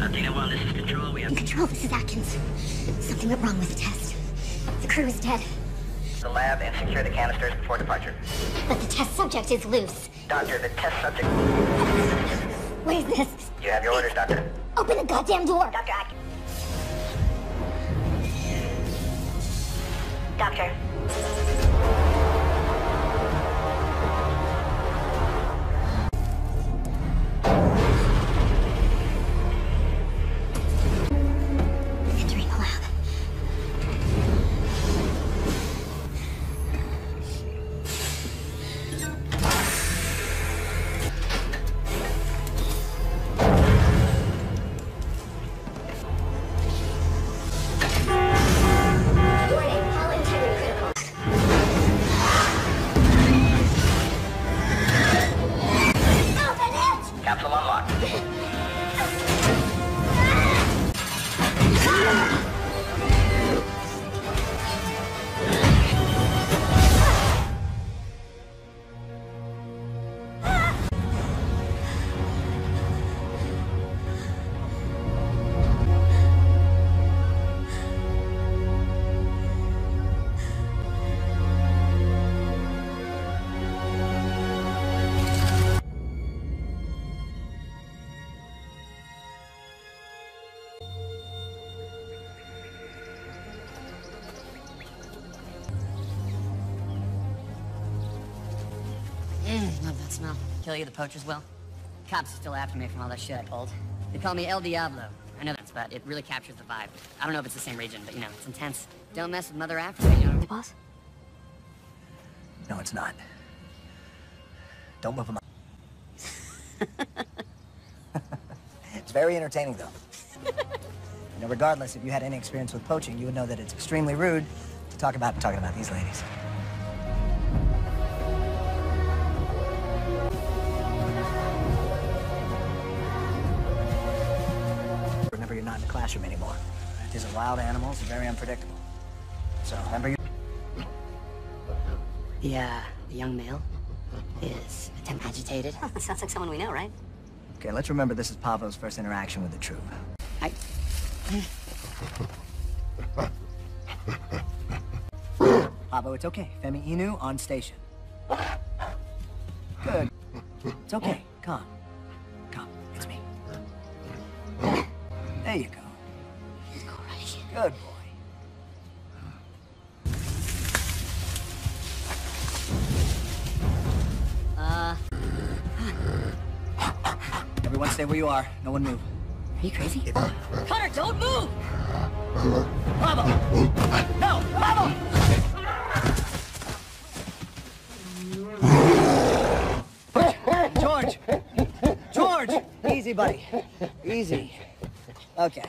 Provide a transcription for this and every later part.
Athena 1, this is Control. We have Control, this is Atkins. Something went wrong with the test. The crew is dead, the lab and secure the canisters before departure. but the test subject is loose. Doctor, the test subject... What is this? You have your orders, Doctor. Open the goddamn door! Dr. Atkins. Doctor. You, the poachers will. Cops are still after me from all that shit I pulled. They call me El Diablo. I know that spot. It really captures the vibe. I don't know if it's the same region, but you know, it's intense. Don't mess with Mother Africa, you know. Boss? No, it's not. Don't move him. it's very entertaining, though. you know, regardless, if you had any experience with poaching, you would know that it's extremely rude to talk about talking about these ladies. You're not in the anymore. These are wild animals, very unpredictable. So remember, you. The, uh, the young male is a temp agitated. Sounds like someone we know, right? Okay, let's remember this is Pavo's first interaction with the troop. I... Pavo, it's okay. Femi Inu on station. Good. It's okay. You are. No one move. are you crazy? Connor, don't move! Pavo! No! Pavo! George! George! Easy, buddy. Easy. Okay.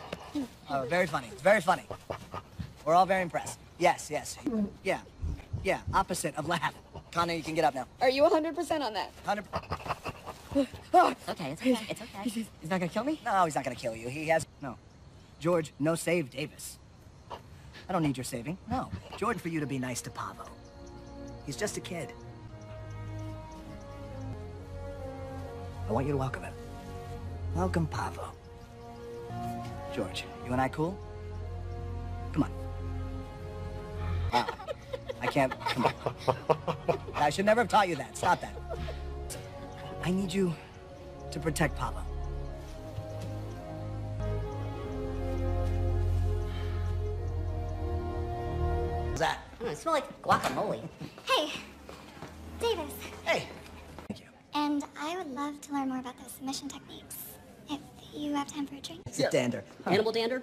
Oh, very funny. Very funny. We're all very impressed. Yes, yes. Yeah. Yeah, opposite of laugh. Connor, you can get up now. Are you 100% on that? 100 It's okay, it's okay, it's okay. He's not gonna kill me? No, he's not gonna kill you. He has no. George, no save Davis. I don't need your saving. No. George, for you to be nice to Pavo. He's just a kid. I want you to welcome him. Welcome, Pavo. George, you and I cool? Come on. Wow. I can't. Come on. I should never have taught you that. Stop that. I need you to protect Papa. What's that? Mm, it smells like guacamole. Hey, Davis. Hey. Thank you. And I would love to learn more about those submission techniques. If you have time for a drink. It's a dander. Hannibal dander?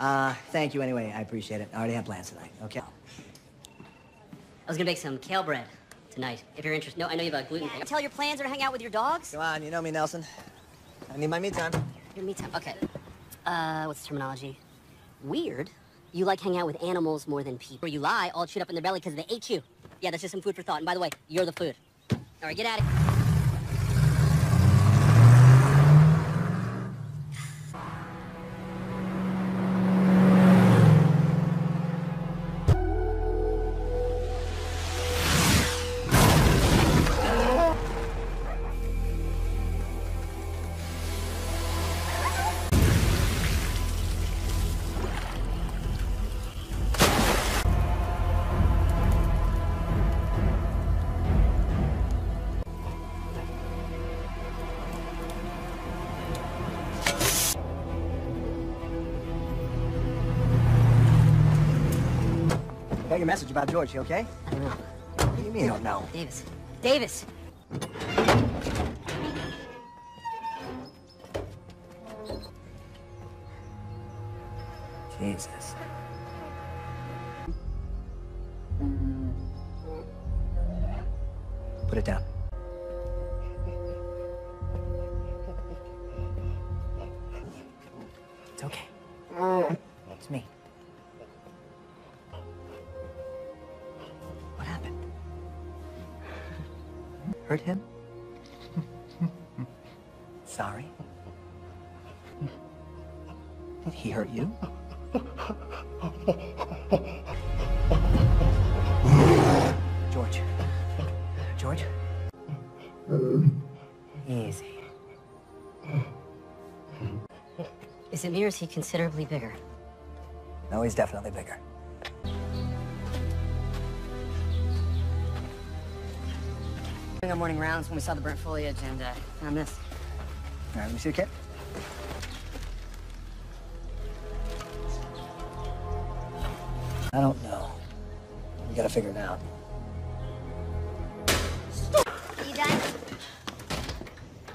Uh, thank you anyway. I appreciate it. I already have plans tonight. Okay. I was gonna make some kale bread tonight, if you're interested. No, I know you have a gluten thing. Tell your plans are to hang out with your dogs? Come on, you know me, Nelson. I need my me time. Your me time. Okay. Uh, what's the terminology? Weird. You like hanging out with animals more than people. Or you lie, all chewed up in their belly because they ate you. Yeah, that's just some food for thought. And by the way, you're the food. All right, get at it. Your message about George, you okay? I don't know. What do you mean you don't know? Davis. Davis! Is it me or is he considerably bigger? No, he's definitely bigger. Doing our morning rounds when we saw the burnt foliage and uh, found this. All right, let me see the kit. I don't know. We gotta figure it out. You done?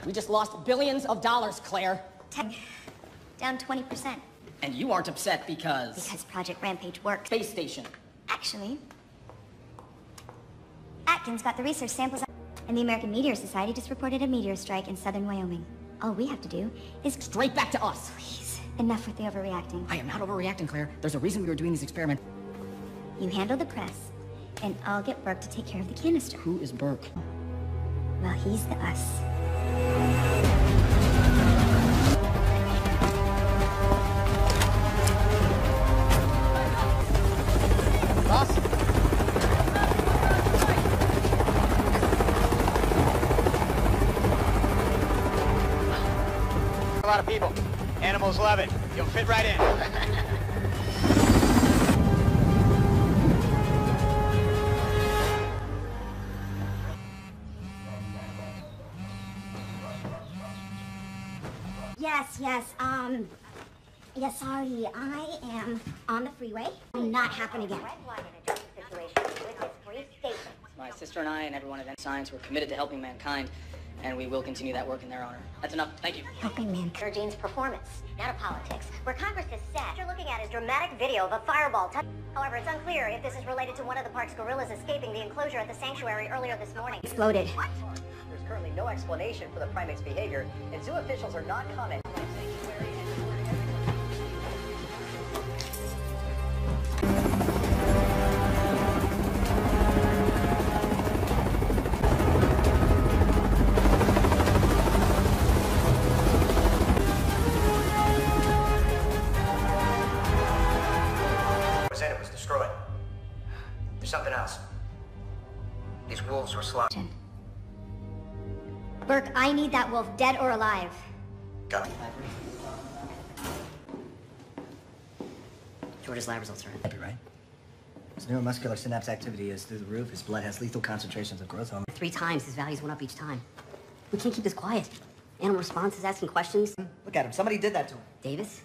We just lost billions of dollars, Claire. Tech. Down 20%. And you aren't upset because... Because Project Rampage worked. Space Station. Actually, Atkins got the research samples, and the American Meteor Society just reported a meteor strike in southern Wyoming. All we have to do is Straight back to us. please enough with the overreacting. I am not overreacting, Claire. There's a reason we were doing these experiments. You handle the press, and I'll get Burke to take care of the canister. Who is Burke? Well, he's the us. Fit right in. Yes, yes, um... Yes, sorry, I am on the freeway. Will not happen again. My sister and I and everyone at Science were committed to helping mankind, and we will continue that work in their honor. That's enough. Thank you. Helping mankind. Georgine's performance, now to politics. Where Congress is set, what you're looking at is dramatic video of a fireball. touch- However, it's unclear if this is related to one of the park's gorillas escaping the enclosure at the sanctuary earlier this morning. Exploded. What? There's currently no explanation for the primate's behavior, and zoo officials are not commenting There's something else. These wolves were slaughtered. Burke, I need that wolf, dead or alive. Got it. George's lab results are in. Happy, right? His neuromuscular synapse activity is through the roof. His blood has lethal concentrations of growth hormone. Three times his values went up each time. We can't keep this quiet. Animal response is asking questions. Look at him. Somebody did that to him. Davis,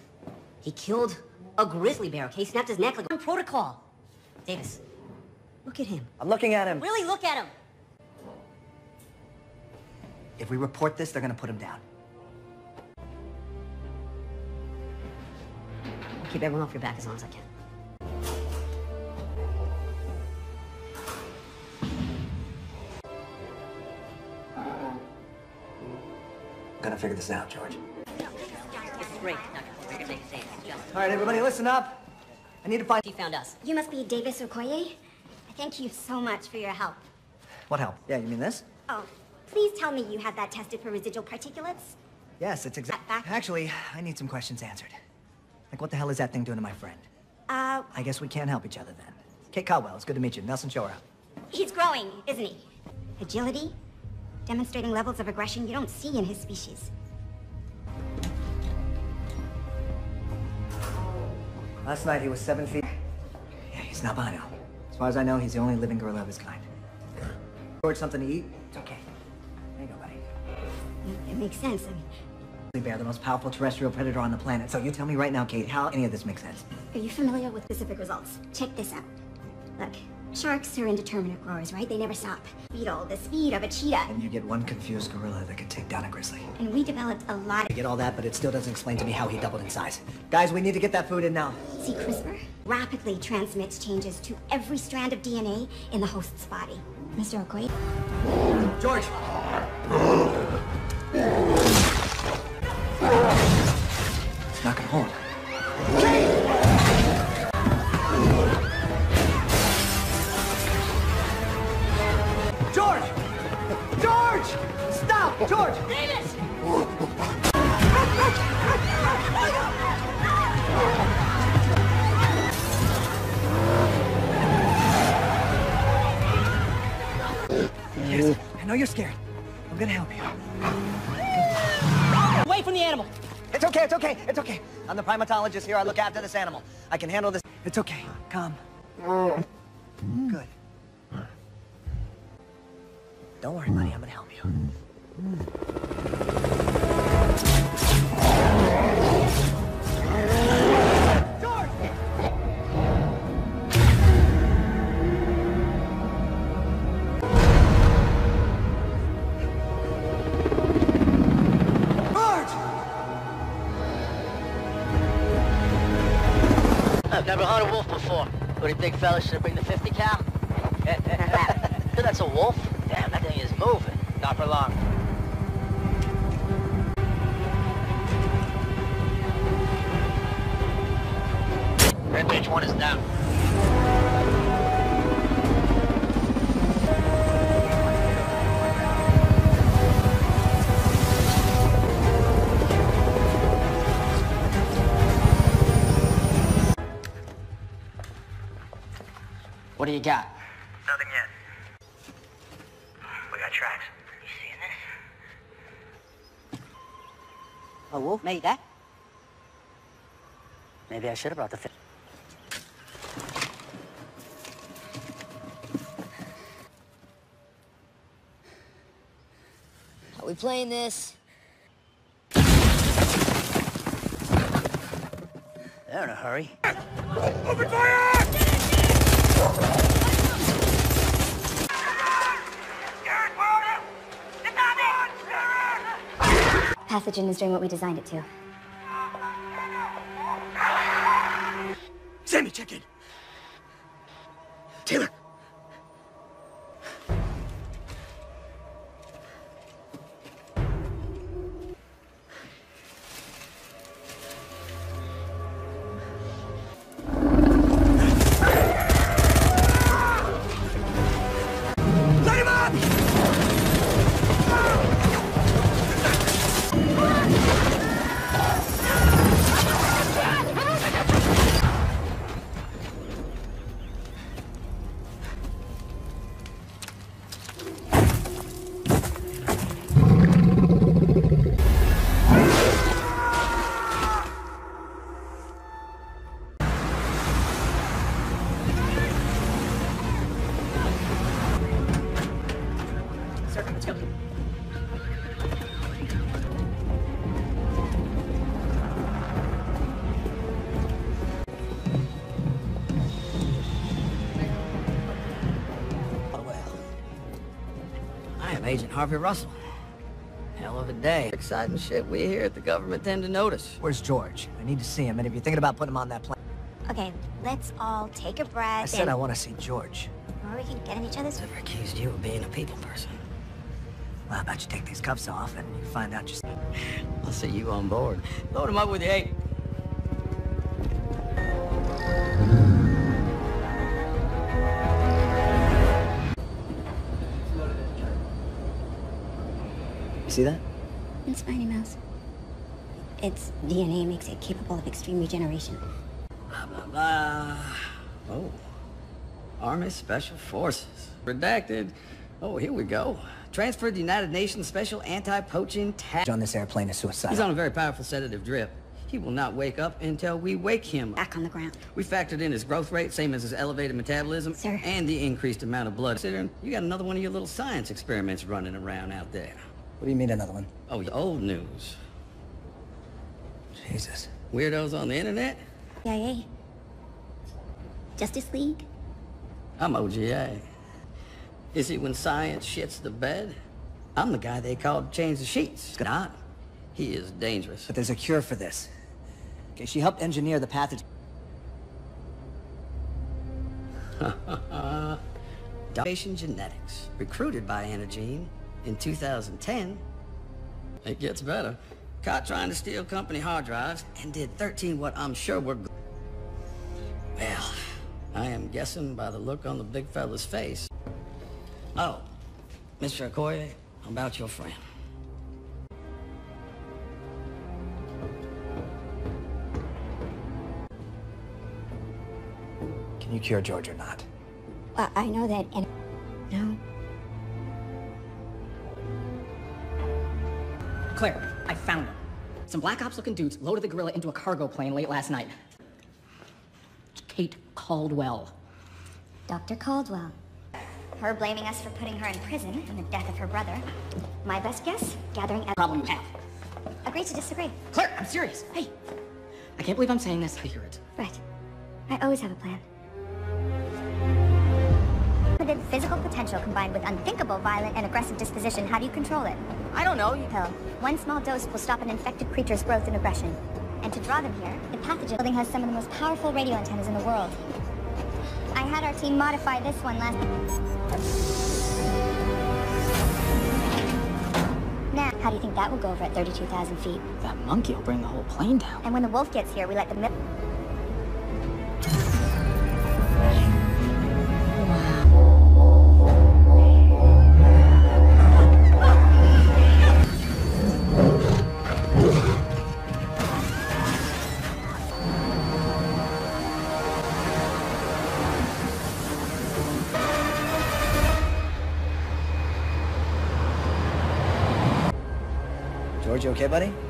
he killed a grizzly bear, okay? Snapped his neck like on protocol. Davis, look at him. I'm looking at him. Really look at him. If we report this, they're gonna put him down. I'll keep everyone off your back as long as I can. I'm gonna figure this out, George. Great, Doctor. We're gonna make a save. Just All right, everybody, listen up. I need to find. he found us. You must be Davis Okoye? Thank you so much for your help. What help? Yeah, you mean this? Oh, please tell me you had that tested for residual particulates? Yes, it's exactly. Actually, I need some questions answered. Like, what the hell is that thing doing to my friend? Uh, I guess we can't help each other then. Kate Caldwell, it's good to meet you. Nelson, out. he's growing, isn't he? Agility? Demonstrating levels of aggression you don't see in his species. Last night he was seven feet. Yeah, he's an albino. As far as I know, he's the only living gorilla of his kind. George, something to eat? It's okay. There you go, buddy. It, it makes sense. I mean, bear, the most powerful terrestrial predator on the planet. So you tell me right now, Kate, how any of this makes sense. are you familiar with specific results? Check this out. Look, sharks are indeterminate growers, right? They never stop. Beetle, the speed of a cheetah. And you get one confused gorilla that could take down a grizzly. And we developed a lot I of... get all that, but it still doesn't explain to me how he doubled in size. Guys, we need to get that food in now. See, CRISPR rapidly transmits changes to every strand of DNA in the host's body. Mr. Okoye? George! It's not gonna hold. Know you're scared. I'm gonna help you. Away from the animal! It's okay, it's okay, it's okay. I'm the primatologist here. I look after this animal. I can handle this. It's okay. Calm. Good. Don't worry, buddy. I'm gonna help you. What do you think, fellas? Should I bring the 50 cal? That's a wolf? Damn, that thing is moving. Not for long. Ridge 1 is down. Do you got? Nothing yet. We got tracks. You seeing this? A wolf made that? Maybe I should have brought the fi- Are we playing this? They're in a hurry. Pathogen is doing what we designed it to. Sammy, check in. Taylor. Agent Harvey Russell. Hell of a day. Exciting shit we here at the government tend to notice. Where's George? I need to see him, and if you're thinking about putting him on that plane, Okay, let's all take a breath. I said and... I want to see George. Or we can get in each other's... Never accused you of being a people person. Well, how about you take these cuffs off and you find out just... I'll see you on board. Load him up with the eight. See that? It's Spiny Mouse. Its DNA makes it capable of extreme regeneration. Blah, blah, blah. Oh. Army Special Forces. Redacted. Oh, here we go. Transferred to the United Nations Special Anti-Poaching Task. On this airplane is suicide. He's on a very powerful sedative drip. He will not wake up until we wake him. Back on the ground. We factored in his growth rate, same as his elevated metabolism, Sir. and the increased amount of blood. Considering you got another one of your little science experiments running around out there. What do you mean another one? Oh, the old news. Jesus. Weirdos on the internet? CIA. Justice League. I'm OGA. Is see, when science shits the bed, I'm the guy they called to change the sheets. Not. He is dangerous. But there's a cure for this. Okay, she helped engineer the pathogen. Dalmatian Genetics, recruited by Energyne in 2010. It gets better. Caught trying to steal company hard drives and did 13 what I'm sure were... Well, I am guessing by the look on the big fella's face. Oh, Mr. Okoye, about your friend. Can you cure George or not? Well, I know that. Claire, I found him. Some Black Ops looking dudes loaded the gorilla into a cargo plane late last night. It's Kate Caldwell. Dr. Caldwell. Her blaming us for putting her in prison and the death of her brother. My best guess? Gathering evidence. Problem you have. Agree to disagree. Claire, I'm serious. Hey, I can't believe I'm saying this. I hear it. Right. I always have a plan. Limited physical potential combined with unthinkable violent and aggressive disposition. How do you control it? I don't know. You Pill. One small dose will stop an infected creature's growth and aggression. And to draw them here, the pathogen building has some of the most powerful radio antennas in the world. I had our team modify this one last... Now, how do you think that will go over at 32,000 feet? That monkey will bring the whole plane down. And when the wolf gets here, we let the... you okay, buddy?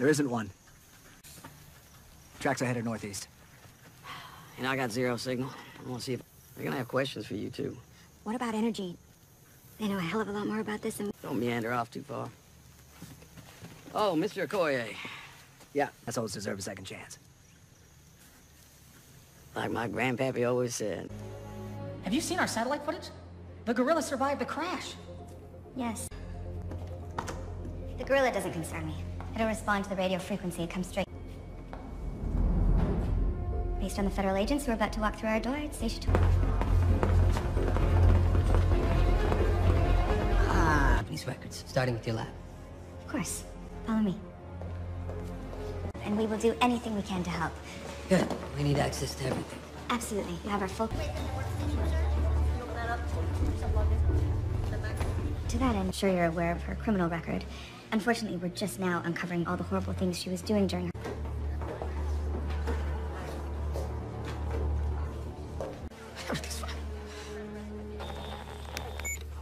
There isn't one. Tracks are headed northeast. And I got zero signal. I want to see if they're gonna have questions for you too. What about energy? They know a hell of a lot more about this than... Don't meander off too far. Oh, Mr. Okoye. Yeah, that's always deserve a second chance. Like my grandpappy always said. Have you seen our satellite footage? The gorilla survived the crash. Yes. The gorilla doesn't concern me. It'll respond to the radio frequency and come straight. Based on the federal agents who are about to walk through our door, I'd say she took... Ah, these records, starting with your lab. Of course. Follow me. And we will do anything we can to help. Good. We need access to everything. Absolutely. You have our full... To that end, I'm sure you're aware of her criminal record. Unfortunately, we're just now uncovering all the horrible things she was doing during her...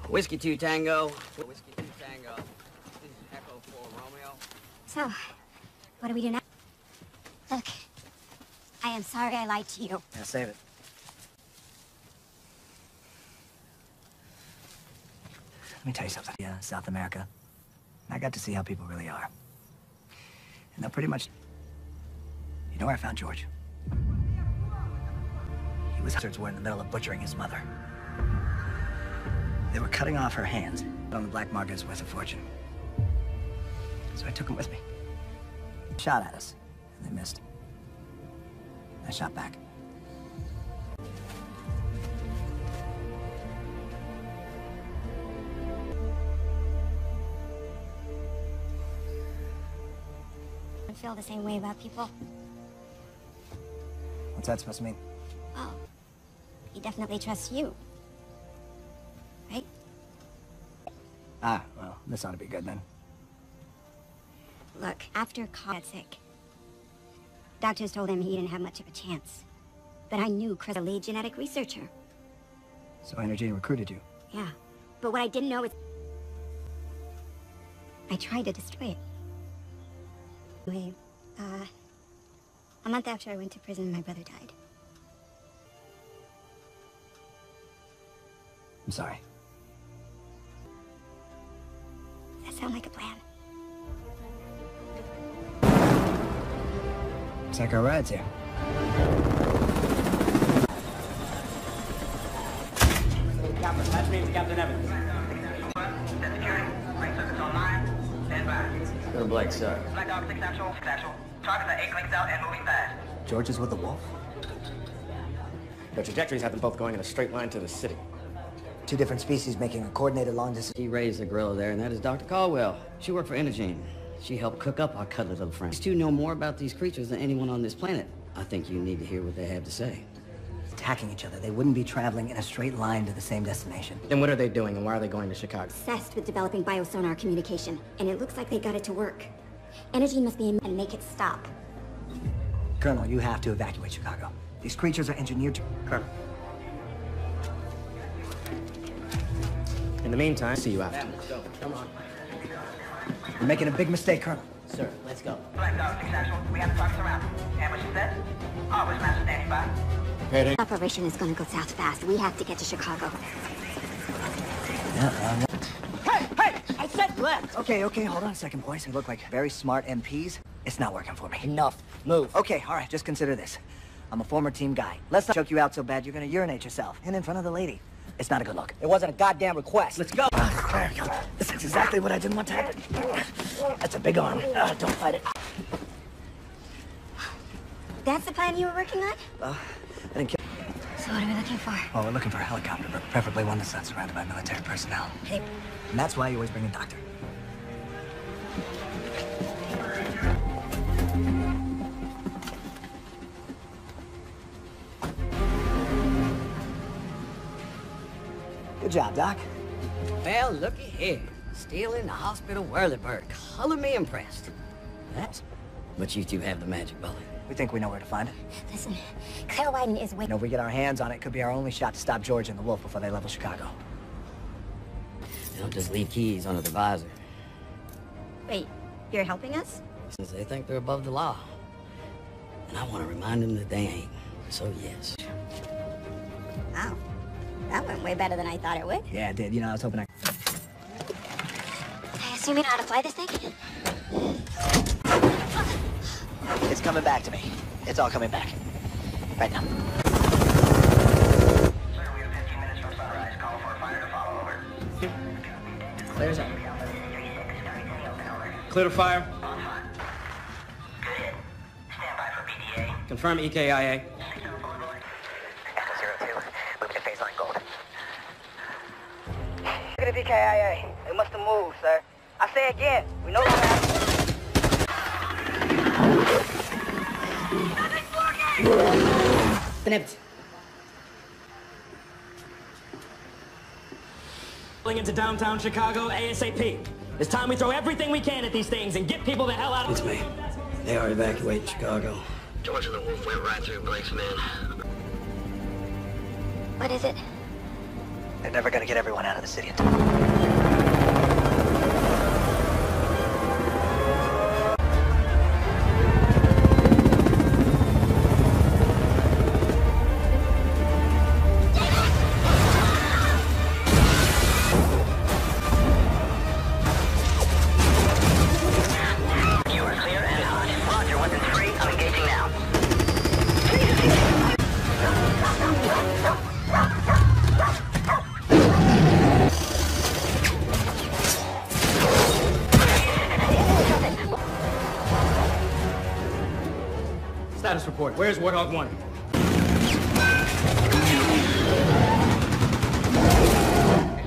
Whiskey 2 Tango. Whiskey 2 Tango. This is Echo 4 Romeo. So, what do we do now? Look, I am sorry I lied to you. Yeah, save it. Let me tell you something. Yeah, South America. I got to see how people really are. And they're pretty much... You know where I found George? He was hazards were in the middle of butchering his mother. They were cutting off her hands. On the black market is worth a fortune. So I took him with me. Shot at us, and they missed. I shot back. Feel the same way about people. What's that supposed to mean? Oh, he definitely trusts you. Right? Ah, well, this ought to be good then. Look, after Carl got sick, doctors told him he didn't have much of a chance. But I knew Chris, a lead genetic researcher. So Energyne recruited you. Yeah, but what I didn't know is... I tried to destroy it. Anyway, uh... A month after I went to prison, my brother died. I'm sorry. Does that sound like a plan? Looks like our ride's here. Captain, that's me, Captain Evans. Go to Blake, sir. Black Dog 6 actual, 6 actual. Targets are 8 clicks out and moving fast. George is with the wolf? The trajectories have them both going in a straight line to the city. Two different species making a coordinated long distance. He raised the gorilla there, and that is Dr. Caldwell. She worked for Energyne. She helped cook up our cuddly little friend. These two know more about these creatures than anyone on this planet. I think you need to hear what they have to say. Attacking each other. They wouldn't be traveling in a straight line to the same destination. Then what are they doing, and why are they going to Chicago? Obsessed with developing biosonar communication, and it looks like they got it to work. Energy must be in and make it stop. Colonel, you have to evacuate Chicago. These creatures are engineered to... Colonel. In the meantime, see you after. Come on. You're making a big mistake, Colonel. Sir, let's go. Black Dog 6 actual. We have the targets around. And what she said? Always master standing by. Hey, Operation is gonna go south fast. We have to get to Chicago. Yeah, Hey, hey! I said left! Okay, okay, hold on a second, boys. You look like very smart MPs. It's not working for me. Enough. Move. Okay, all right, just consider this. I'm a former team guy. Let's not choke you out so bad you're gonna urinate yourself. And in front of the lady. It's not a good look. It wasn't a goddamn request. Let's go. There you go. This is exactly what I didn't want to happen. That's a big arm. Uh, don't fight it. That's the plan you were working on? Uh, I didn't kill... So what are we looking for? Oh, we're looking for a helicopter, but preferably one that's not surrounded by military personnel. Hey, And that's why you always bring a doctor. Good job, Doc. Well, looky here. Still in the hospital Whirlybird. Color me impressed. That's... But you two have the magic bullet. We think we know where to find it. listen. Claire Wyden is You waiting. know, if we get our hands on it, it could be our only shot to stop George and the Wolf before they level Chicago. They don't just leave keys under the visor. Wait, you're helping us? Since they think they're above the law. And I want to remind them that they ain't. So yes. Wow. That went way better than I thought it would. Yeah, it did. You know, I was hoping I... I assume you know how to fly this thing? It's coming back to me. It's all coming back. Right now. Clear's up. Clear to fire. Confirm EKIA. Zero two. Moving to phase line gold. Look at the DKIA. They must have moved, sir. I say again, we no longer have... Benevitz. Pulling into downtown Chicago ASAP. It's time we throw everything we can at these things and get people the hell out of It's me. They are evacuating Chicago. George of the Wolf went right through Blake's men. What is it? They're never gonna get everyone out of the city in time. Status report. Where's Warthog 1?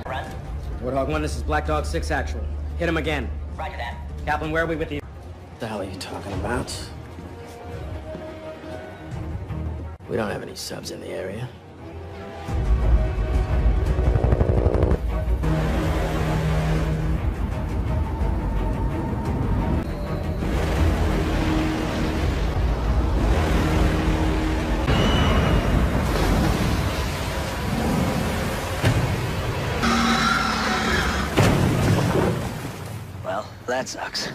Run. Warthog 1, this is Black Dog 6 actual. Hit him again. Roger that. Kaplan, where are we with you? What the hell are you talking about? We don't have any subs in the area. That sucks.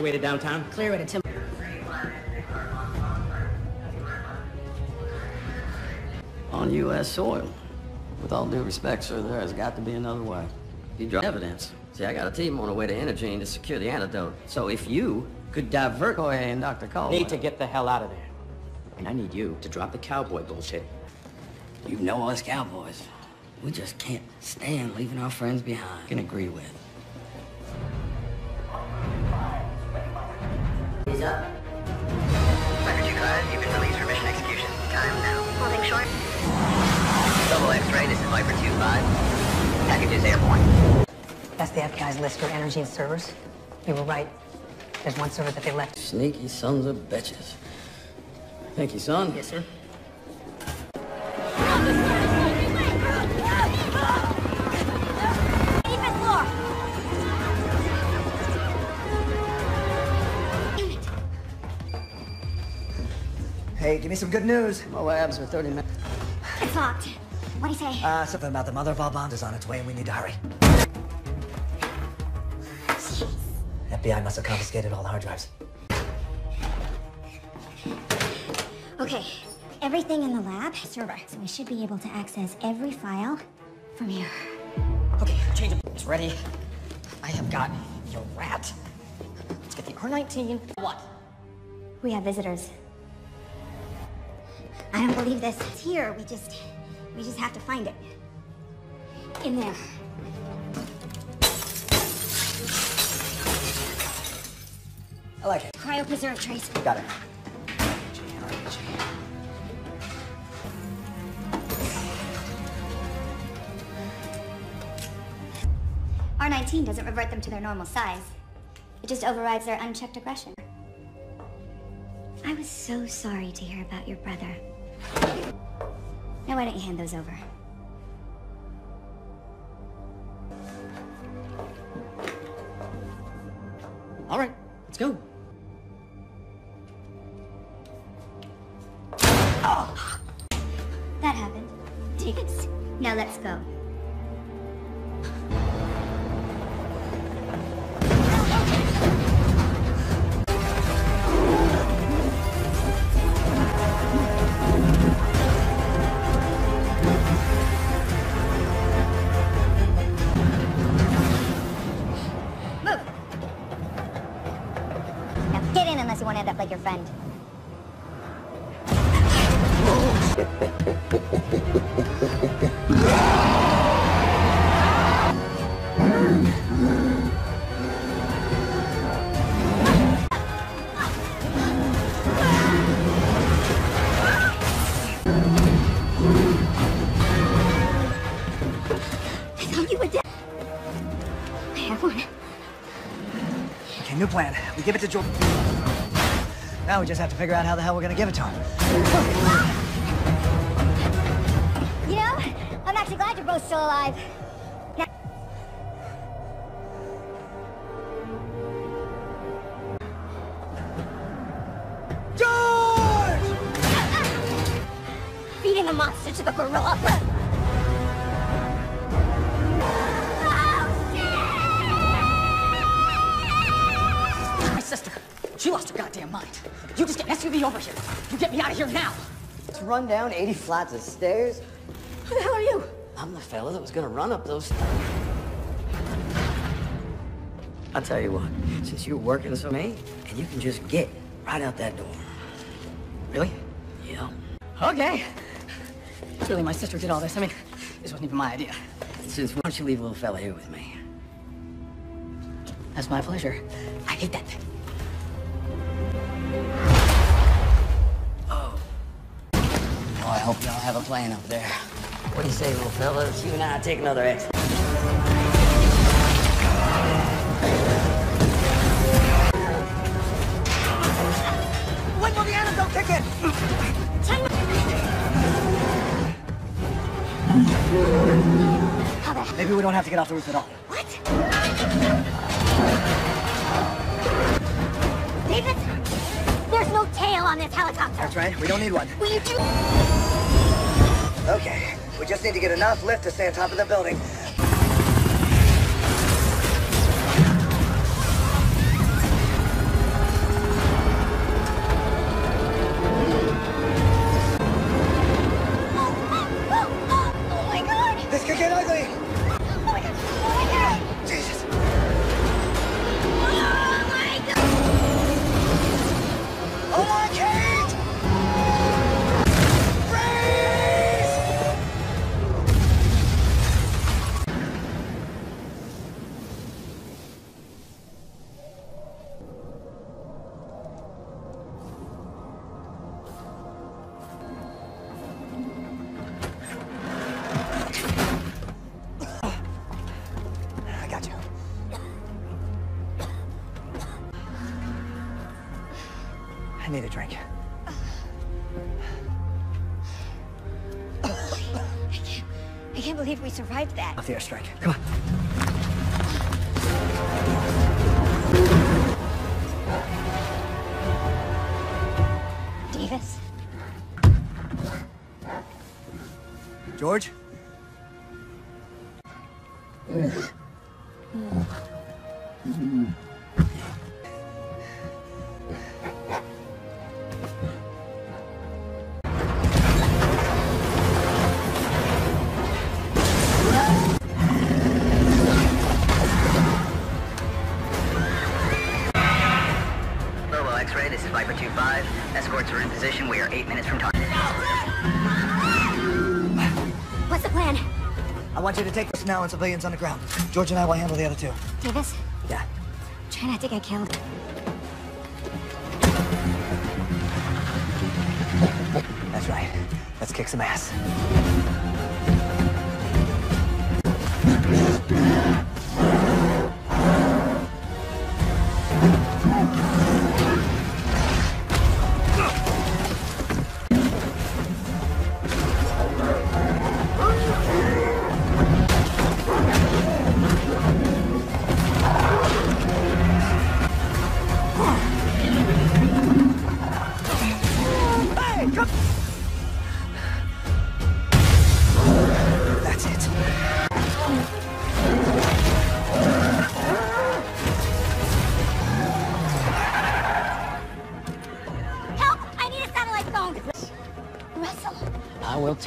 Evacuated downtown? Clear it, Tim. On U.S. soil. With all due respect, sir, there has got to be another way. You drop evidence. See, I got a team on the way to Energyne to secure the antidote. So if you could divert Koye and Dr. Caldwell... Need to get the hell out of there. And I need you to drop the cowboy bullshit. You know us cowboys. We just can't stand leaving our friends behind. Can agree with. He's up. Record you guys, you've been released for mission execution. Time now. Holding short. Double X-ray, this is Viper 2-5. Package is airborne. That's the FBI's list for Energyne servers. You were right. There's one server that they left. Sneaky sons of bitches. Thank you, son. Yes, sir. Hey, give me some good news. My labs are 30 minutes. It's locked. What do you say? Uh, something about the mother of all bombs is on its way and we need to hurry. Jeez. FBI must have confiscated all the hard drives. Okay, everything in the lab, server. So we should be able to access every file from here. Okay, change of it's ready. I have got your rat. Let's get the R19. What? We have visitors. I don't believe this. It's here. We just, we just have to find it. In there. I like it. Cryopreserve trace. Got it. R19 doesn't revert them to their normal size. It just overrides their unchecked aggression. I was so sorry to hear about your brother. Now why don't you hand those over? All right, let's go. You want to end up like your friend. I have one. Okay, new plan. We give it to George. Now we just have to figure out how the hell we're gonna give it to him. You know, I'm actually glad you're both still alive. Let's down 80 flights of stairs. Who the hell are you? I'm the fella that was gonna run up those. I'll tell you what, since you're working for me, and you can just get right out that door. Really? Yeah. Okay. Clearly my sister did all this. I mean, this wasn't even my idea. Since why don't you leave a little fella here with me? That's my pleasure. I hate that thing. Hope y'all have a plan up there. What do you say, little fellas? You and I take another exit. When will the antidote kick in? Maybe we don't have to get off the roof at all. What? Davis, there's no tail on this helicopter. That's right. We don't need one. Will you do? Okay. We just need to get enough lift to stay on top of the building. George? Mm-hmm. You to take this now and civilians on the ground. George and I will handle the other two. Davis? Yeah. Try not to get killed. That's right. Let's kick some ass.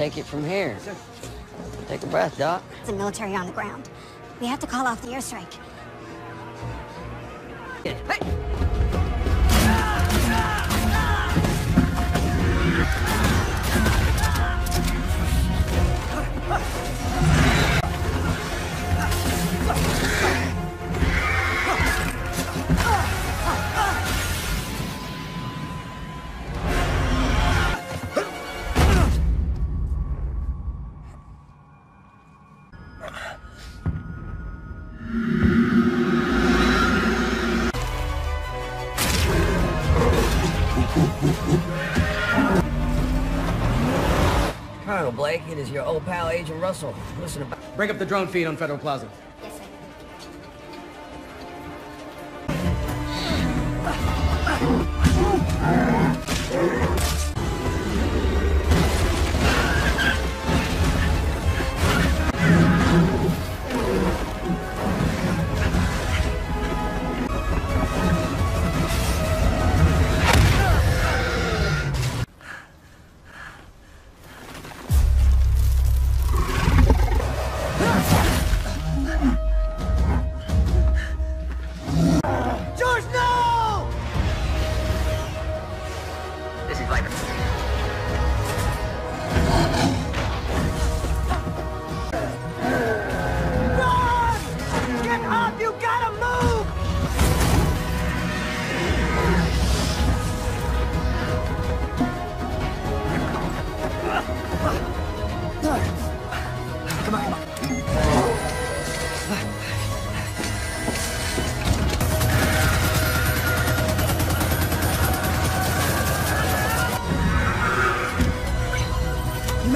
Take it from here. Take a breath, Doc. The military on the ground. We have to call off the airstrike. It is your old pal Agent Russell. Listen about... Break up the drone feed on Federal Plaza.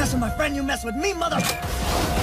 Mess with my friend, you mess with me, mother...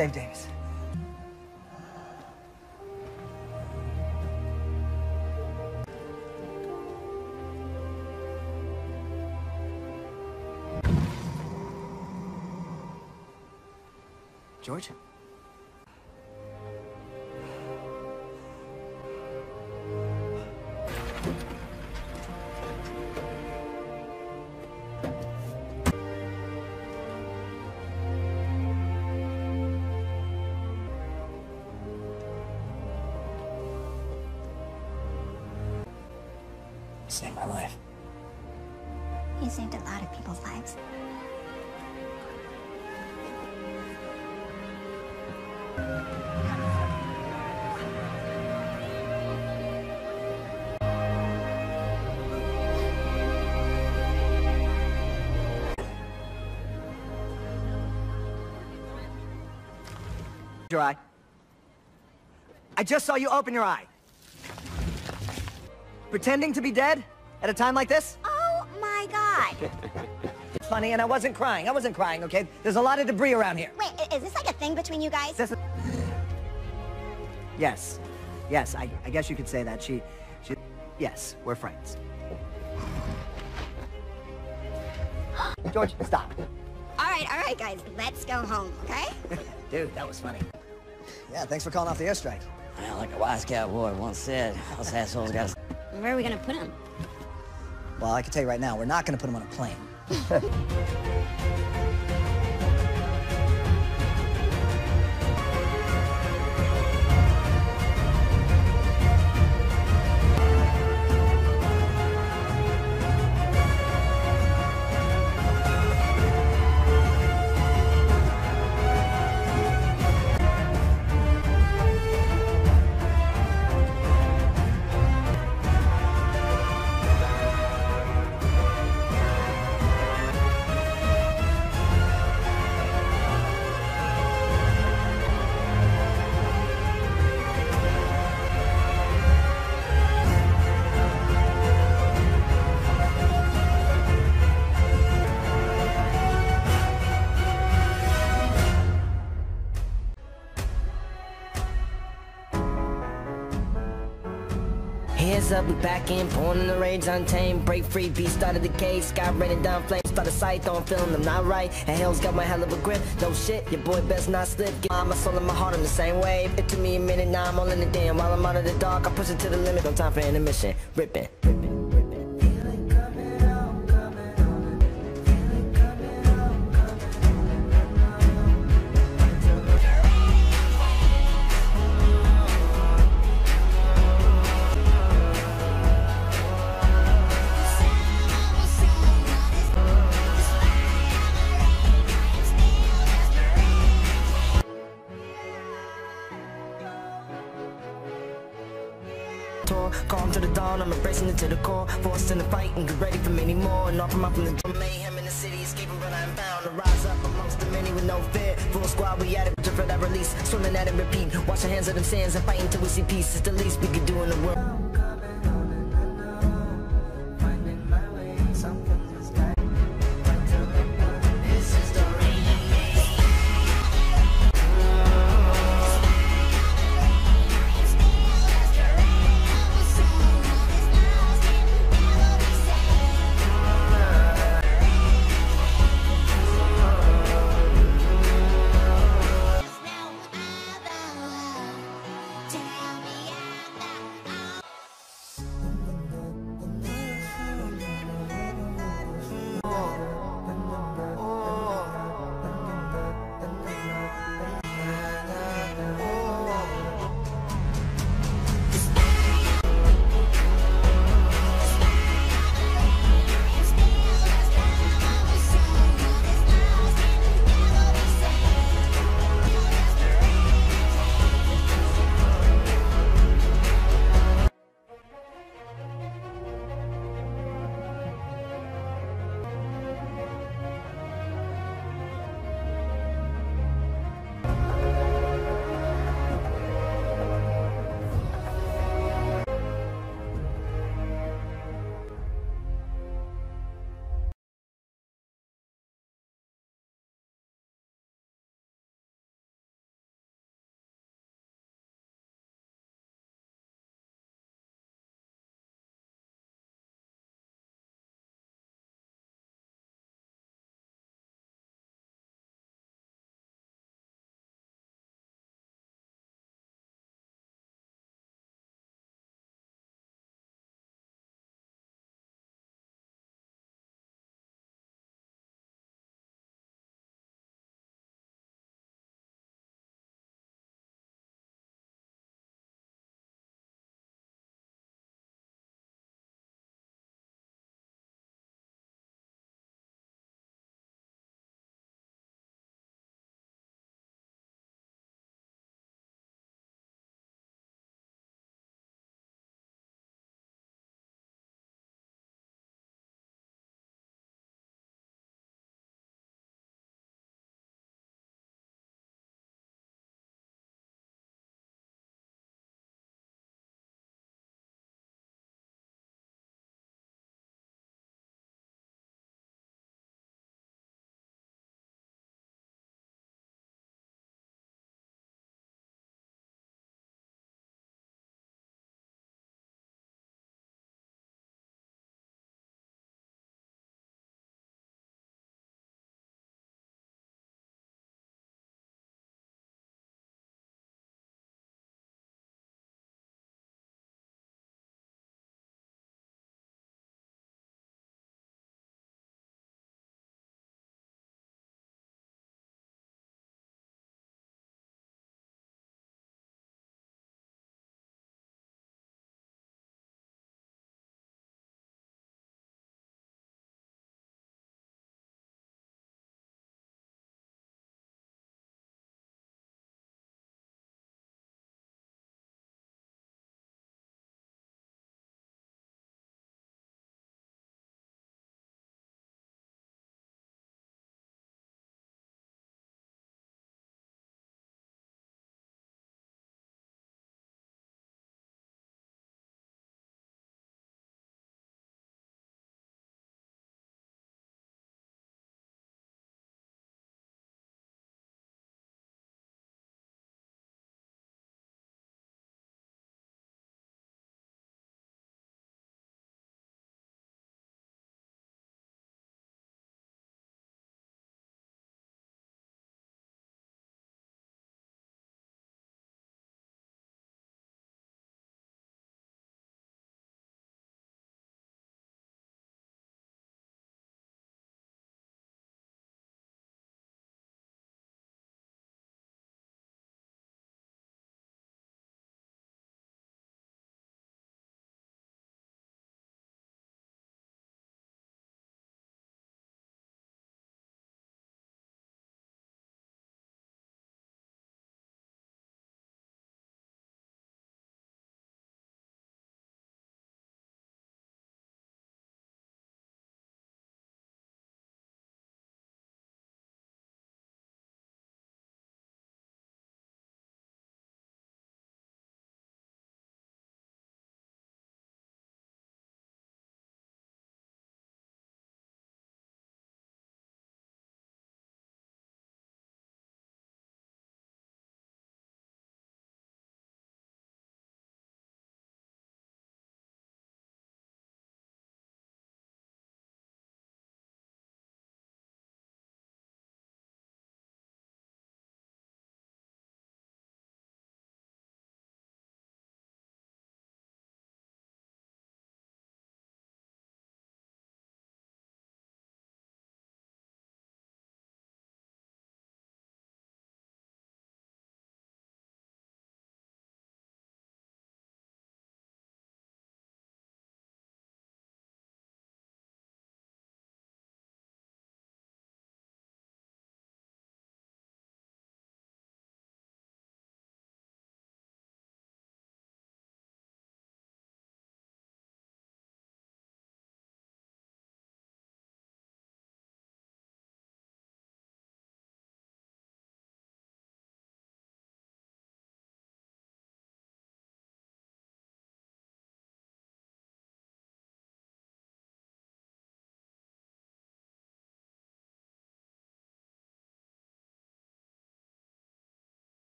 save Davis. George? Saved my life. You saved a lot of people's lives. Your eye. I just saw you open your eye. Pretending to be dead at a time like this? Oh my god! It's funny, and I wasn't crying. I wasn't crying, okay? There's a lot of debris around here. Wait, is this like a thing between you guys? This. Yes. Yes, I, I guess you could say that. She... She... Yes, we're friends. George, stop. All right, all right, guys. Let's go home, okay? Dude, that was funny. Yeah, thanks for calling off the airstrike. Well, like a wise cowboy once said, those assholes got Where are we gonna put him? Well, I can tell you right now, we're not going to put him on a plane. up, we back in, born in the rage, untamed, break free, beast started the cage, sky raining down flames, started sight, throwing film, I'm not right, and hell's got my hell of a grip, no shit, your boy best not slip, get my soul and my heart on the same wave, it took me a minute, now I'm all in the damn, while I'm out of the dark, I push it to the limit, no time for intermission, ripping. tour